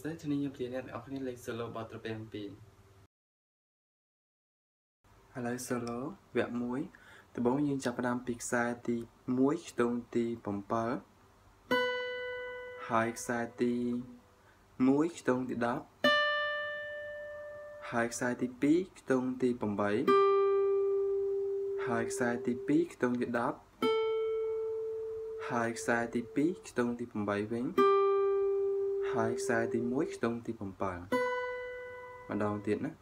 សួស្តីជំនាញខ្ញុំព្រាអ្នកទាំងអស់គ្នាលេង solo បទត្រពាំង2ឥឡូវ solo វគ្គ1ដំបូងយើងចាប់ផ្ដើមពីខ្សែទី1ខ្ទង់ទី7ហើយខ្សែទី1ខ្ទង់ទី10ហើយខ្សែទី2ខ្ទង់ទី8ហើយខ្សែទី2ខ្ទង់ទី10ហើយខ្សែទី2ខ្ទង់ទី8វិញ ហើយខ្សែទី1ខ្ទង់ទី7ម្ដងទៀតណា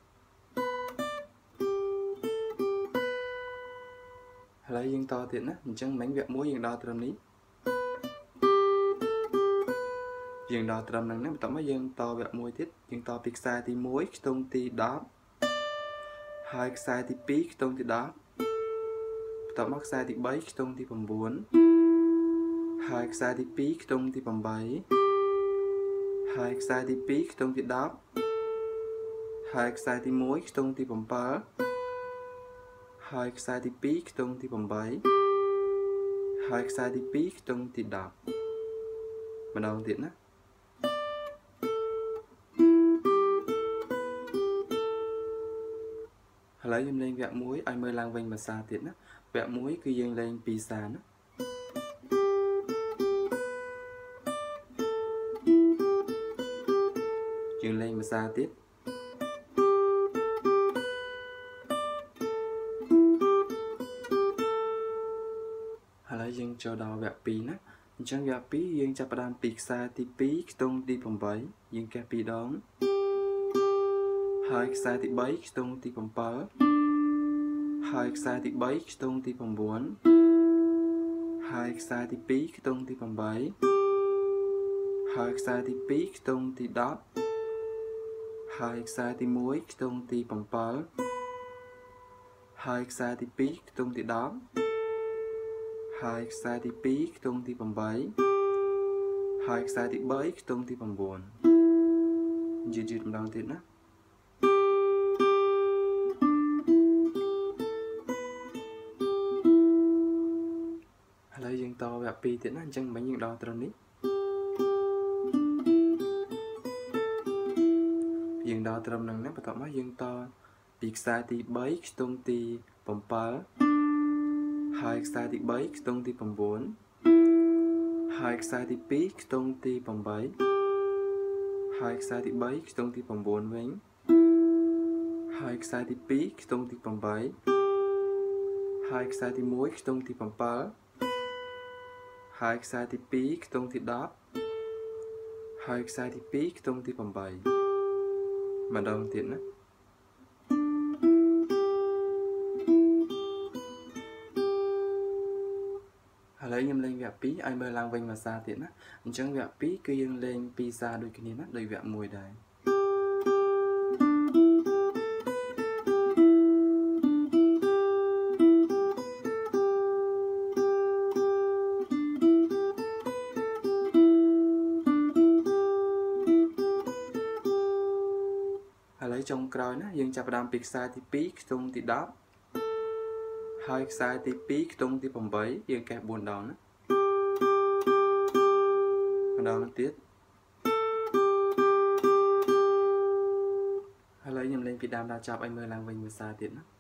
ហើយយើងតទៀតណាអញ្ចឹងមិញវគ្គ1យើងដល់ត្រឹមនេះយើងដល់ត្រឹមហ្នឹងណាបន្ទាប់មកយើងតវគ្គ1ទៀតយើងតពីខ្សែទី1ខ្ទង់ទី10ហើយខ្សែទី2ខ្ទង់ទី10បន្ទាប់មកខ្សែទី3ខ្ទង់ទី9ហើយខ្សែទី2ខ្ទង់ទី8 ហើយខ្សែទី2ខ្ទង់ទី10ហើយខ្សែទី1ខ្ទង់ទី7ហើយខ្សែទី2ខ្ទង់ទី8ហើយខ្សែទី2ខ្ទង់ទី10ម្ដងទៀតណាឥឡូវខ្ញុំលេងវគ្គ1ឲ្យមើលឡើងវិញភាសាទៀតណាវគ្គ1គឺយើងលេងពីសាណា យើងលេងភាសាទៀតឥឡូវយើងចូលដល់វគ្គ2ណាអញ្ចឹងវគ្គ2យើងចាប់ផ្ដើមពីខ្សែទី2ខ្ទង់ទី8យើងកេះ2ដងហើយខ្សែទី3ខ្ទង់ទី7ហើយខ្សែទី3ខ្ទង់ទី9ហើយខ្សែទី2ខ្ទង់ទី8ហើយខ្សែទី2ខ្ទង់ទី10 ហើយខ្សែទី1ខ្ទង់ទី7ហើយខ្សែទី2ខ្ទង់ទី10ហើយខ្សែទី2ខ្ទង់ទី8ហើយខ្សែទី3ខ្ទង់ទី9យឺតយឺតម្ដងទៀតណាឥឡូវយើងតវគ្គ2ទៀតណាអញ្ចឹងមិញយើងដល់ត្រឹមនេះ យើងដល់ត្រឹមនឹងហ្នឹងបន្ទាប់មកយើងតពីខ្សែទី3ខ្ទង់ទី7ហើយខ្សែទី3ខ្ទង់ទី9ហើយខ្សែទី2ខ្ទង់ទី8ហើយខ្សែទី3ខ្ទង់ទី9វិញហើយខ្សែទី2ខ្ទង់ទី8ហើយខ្សែទី1ខ្ទង់ទី7ហើយខ្សែទី2ខ្ទង់ទី10ហើយខ្សែទី2ខ្ទង់ទី8 ម្ដងទៀតណាឥឡូវខ្ញុំលេងវគ្គ2ឲ្យមើលឡើងវិញភាសាទៀតណាអញ្ចឹងវគ្គ2គឺយើងលេងពីសារដូចគ្នាណាដូចវគ្គ1ដែរ ចុងក្រោយណាយើងចាប់ផ្ដើមពីខ្សែទី2ខ្ទង់ទី10ហើយខ្សែទី2ខ្ទង់ទី8យើងកេះ4ដងណាម្ដងទៀតឥឡូវខ្ញុំលេងពីដើមដល់ចប់ឲ្យមើលឡើងវិញភាសាទៀតណា